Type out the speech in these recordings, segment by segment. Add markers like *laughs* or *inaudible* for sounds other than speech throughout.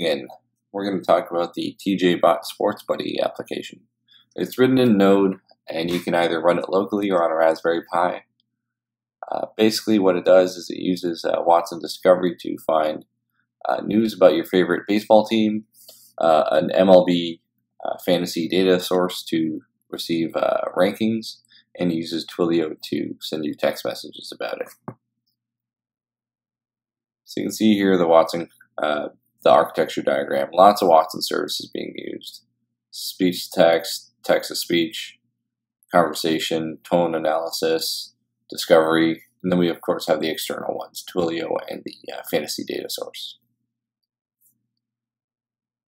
Again, we're going to talk about the TJBot Sports Buddy application. It's written in Node, and you can either run it locally or on a Raspberry Pi. Uh, basically, what it does is it uses uh, Watson Discovery to find uh, news about your favorite baseball team, uh, an MLB uh, fantasy data source to receive uh, rankings, and uses Twilio to send you text messages about it. So you can see here the Watson the architecture diagram. Lots of Watson services being used. Speech to text, text to speech, conversation, tone analysis, discovery, and then we of course have the external ones, Twilio and the uh, fantasy data source.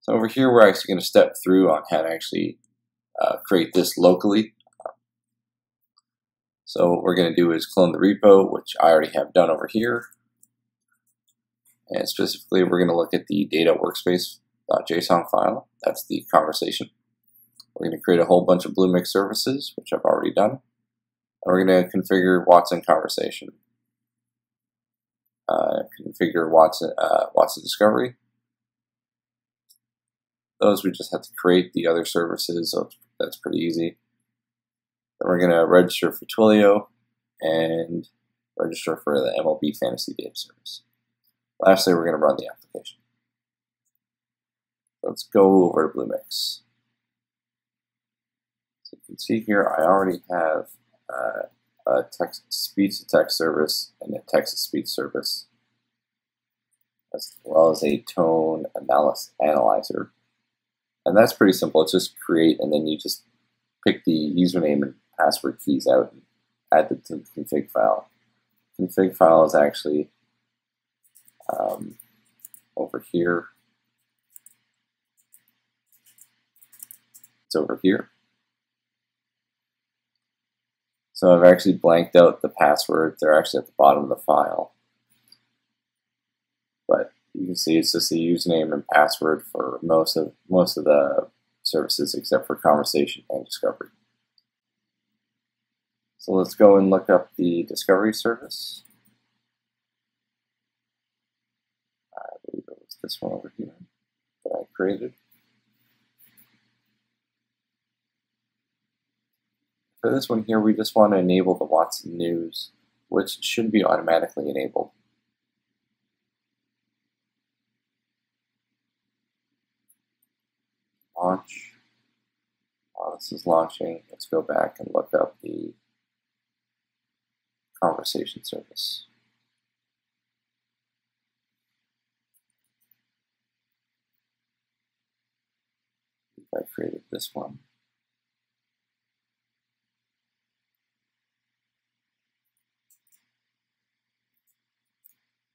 So over here we're actually going to step through on how to actually uh, create this locally. So what we're going to do is clone the repo, which I already have done over here. And specifically, we're going to look at the data workspace.json file. That's the conversation. We're going to create a whole bunch of Bluemix services, which I've already done. And we're going to configure Watson conversation. Uh, configure Watson, uh, Watson discovery. Those we just have to create the other services, so that's pretty easy. Then we're going to register for Twilio and register for the MLB Fantasy Data Service. Lastly, we're going to run the application. Let's go over to Bluemix. So you can see here, I already have uh, a text speech to text service and a text to speech service, as well as a tone analysis analyzer. And that's pretty simple. It's just create, and then you just pick the username and password keys out and add them to the config file. Config file is actually um, over here. It's over here. So I've actually blanked out the password. They're actually at the bottom of the file. But you can see it's just the username and password for most of most of the services except for conversation and discovery. So let's go and look up the discovery service. This one over here that I created. For this one here, we just want to enable the Watson News, which should be automatically enabled. Launch. While this is launching, let's go back and look up the conversation service. I created this one.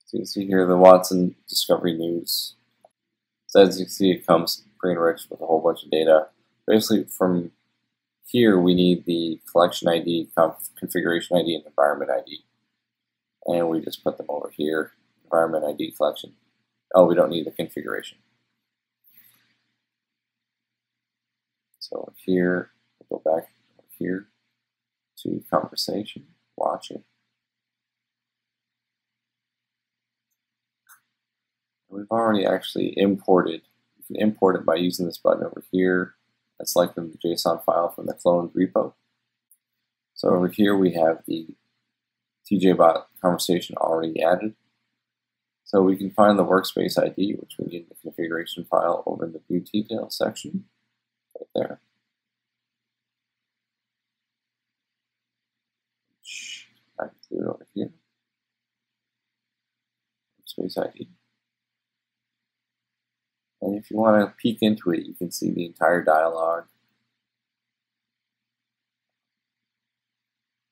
So you can see here the Watson Discovery News. So as you can see, it comes pre-enriched with a whole bunch of data. Basically, from here, we need the collection ID, configuration ID, and environment ID. And we just put them over here, environment ID collection. Oh, we don't need the configuration. So here, we'll go back here to conversation, watch it. We've already actually imported, you can import it by using this button over here and selecting the JSON file from the cloned repo. So over here we have the TJBot conversation already added. So we can find the workspace ID, which we need in the configuration file over in the view details section right there. Can do it over here. Space ID. And if you want to peek into it, you can see the entire dialogue.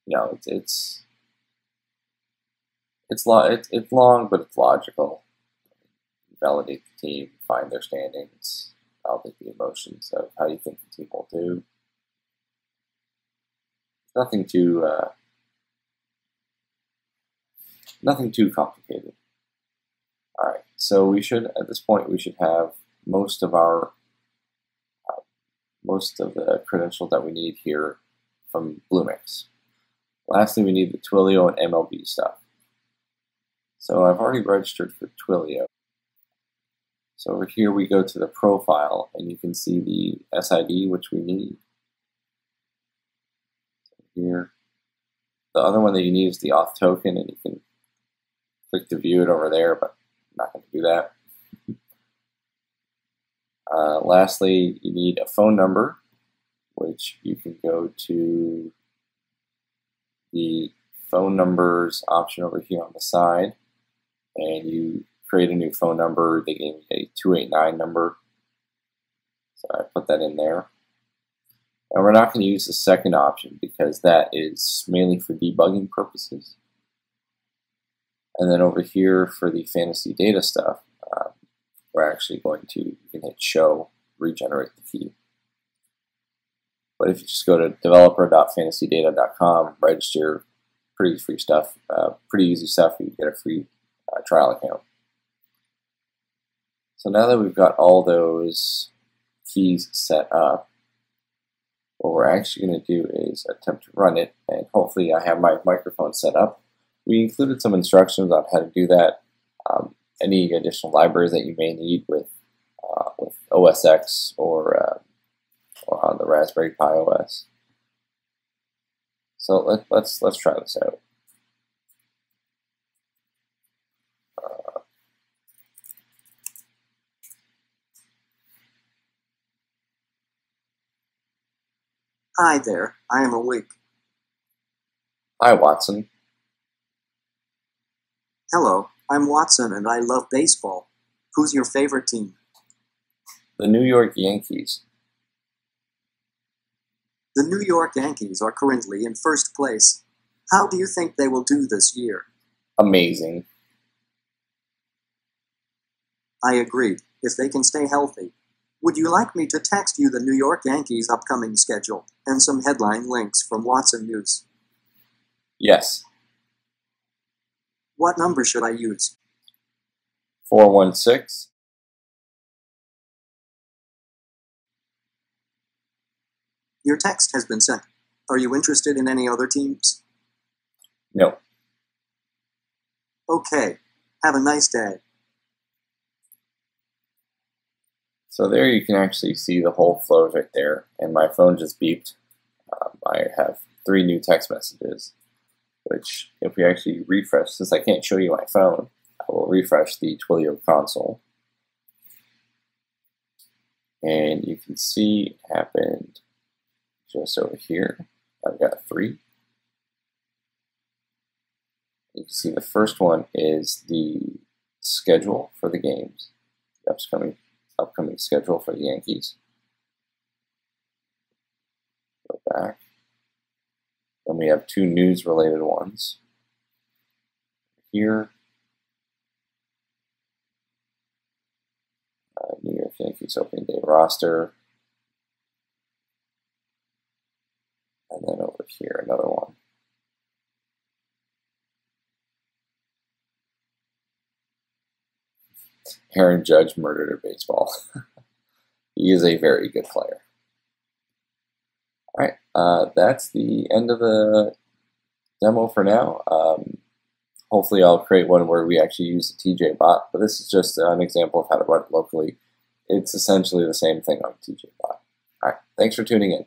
You know, it's it's it's, lo it's, it's long, but it's logical. Validate the team, find their standings, validate the emotions of how you think the team will do. Nothing too uh, nothing too complicated. All right, so we should at this point we should have most of our uh, most of the credentials that we need here from Bluemix. Lastly, we need the Twilio and MLB stuff. So I've already registered for Twilio. So over here we go to the profile and you can see the SID which we need. Here. The other one that you need is the auth token and you can click to view it over there, but I'm not going to do that. Uh, lastly, you need a phone number, which you can go to the phone numbers option over here on the side, and you create a new phone number. They gave me a 289 number, so I put that in there. And we're not going to use the second option because that is mainly for debugging purposes. And then over here for the fantasy data stuff, um, we're actually going to, you can hit show, regenerate the key. But if you just go to developer.fantasydata.com, register, pretty free stuff, uh, pretty easy stuff, you get a free uh, trial account. So now that we've got all those keys set up, what we're actually going to do is attempt to run it, and hopefully I have my microphone set up. We included some instructions on how to do that. Um, any additional libraries that you may need with uh, with OS X or uh, or on the Raspberry Pi OS. So let, let's let's try this out. Uh, Hi there, I am awake. Hi, Watson. Hello, I'm Watson and I love baseball. Who's your favorite team? The New York Yankees. The New York Yankees are currently in first place. How do you think they will do this year? Amazing. I agree, if they can stay healthy. Would you like me to text you the New York Yankees upcoming schedule and some headline links from Watson News? Yes. What number should I use? 416 Your text has been sent. Are you interested in any other teams? No. Okay. Have a nice day. So there you can actually see the whole flow right there, and my phone just beeped. Um, I have three new text messages, which if we actually refresh, since I can't show you my phone, I will refresh the Twilio console. And you can see it happened just over here. I've got three. You can see the first one is the schedule for the games, the upcoming upcoming schedule for the Yankees. Go back. Then we have two news related ones. Here. Uh, New York Yankees opening day roster. And then over here, another one. Aaron Judge murdered a baseball. *laughs* he is a very good player. All right, uh, that's the end of the demo for now. Um, hopefully, I'll create one where we actually use the TJ bot, but this is just an example of how to run it locally. It's essentially the same thing on TJ bot. All right, thanks for tuning in.